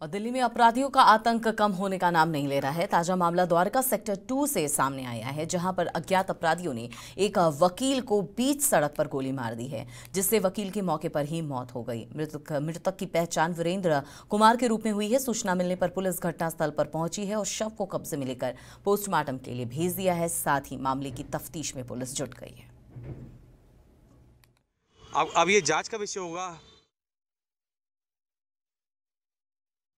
और दिल्ली में अपराधियों का आतंक कम होने का नाम नहीं ले रहा है। ताज़ा मामला द्वारका सेक्टर टू से सामने आया है, जहाँ पर अज्ञात अपराधियों ने एक वकील को बीच सड़क पर गोली मार दी है, जिससे वकील की मौके पर ही मौत हो गई। मृतक मृतक की पहचान वीरेंद्र कुमार के रूप में हुई है। सूचना मिलने पर पुलिस घटनास्थल पर पहुँची है और शव को कब्जे में लेकर पोस्टमार्टम के लिए भेज दिया है। साथ ही मामले की तफ्तीश में पुलिस जुट गई है। अब अब ये जाँच का विषय होगा।